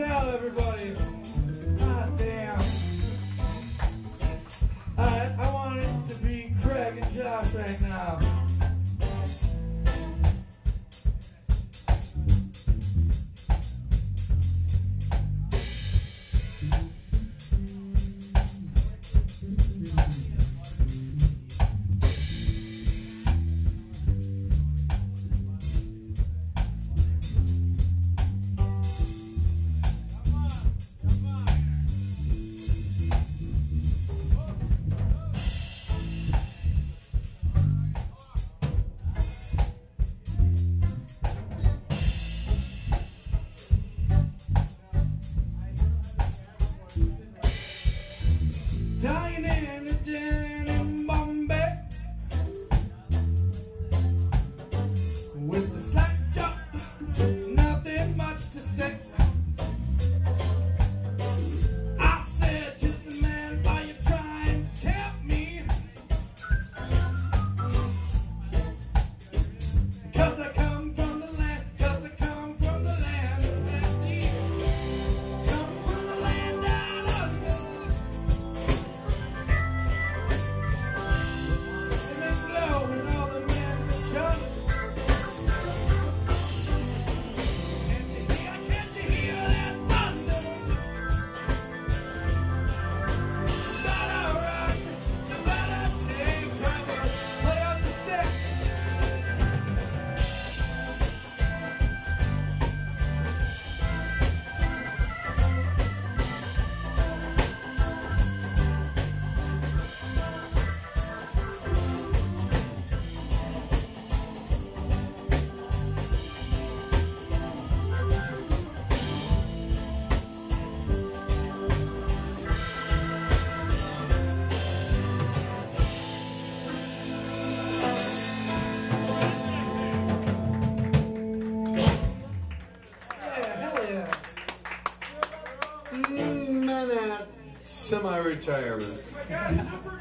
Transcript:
Sal, everybody. Mm,